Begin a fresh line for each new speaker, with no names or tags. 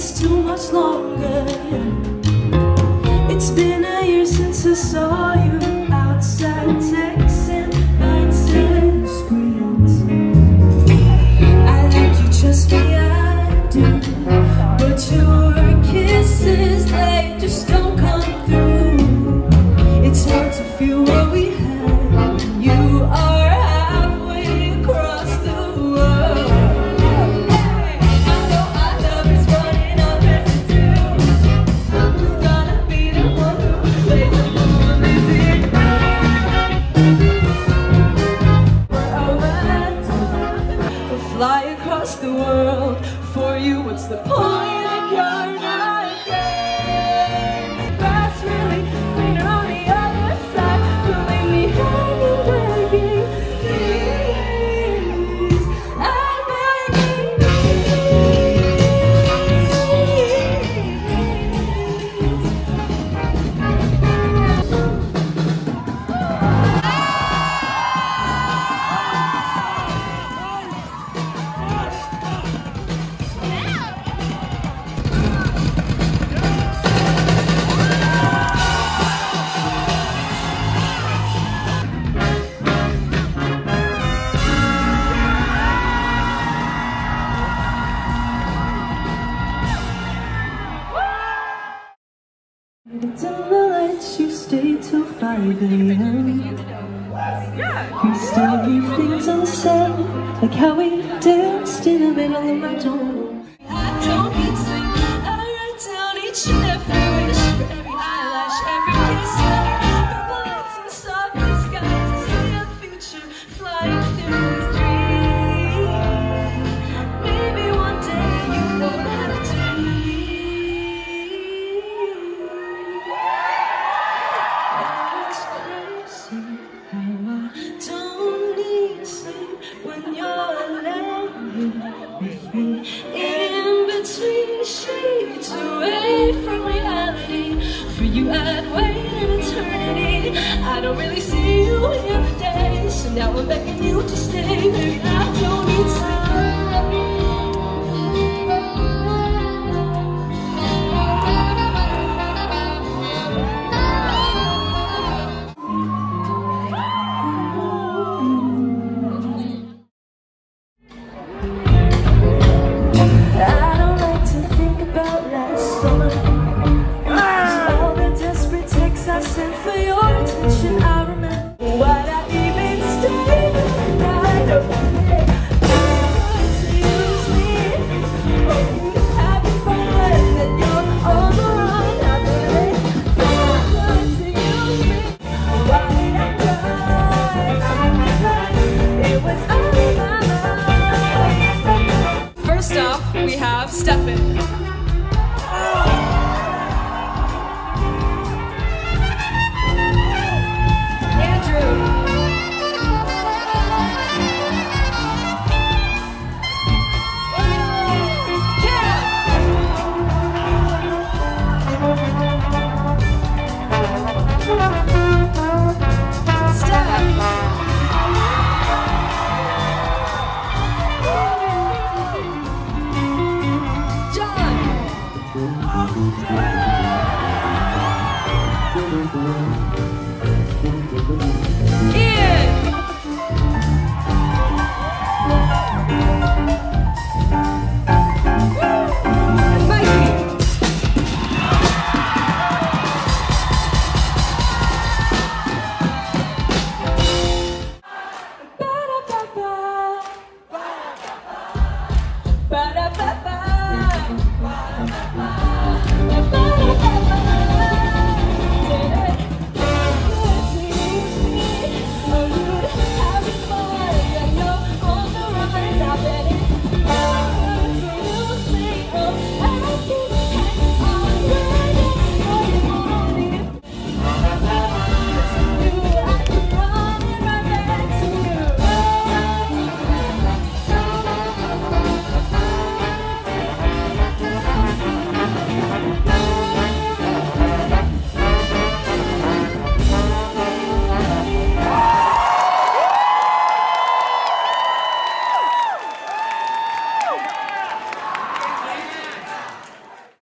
It's too much longer. It's been a year since I saw you outside texting, nights and screens. I like you just the I do, but your kisses they just don't come through. It's hard to feel. the point? stay till 5 a.m. We still leave things unsaid, like how we danced in the middle of my dorm you, I'd wait an eternity. I don't really see you every day, so now I'm begging you to stay. Baby, I don't need time. I don't like to think about last summer step in.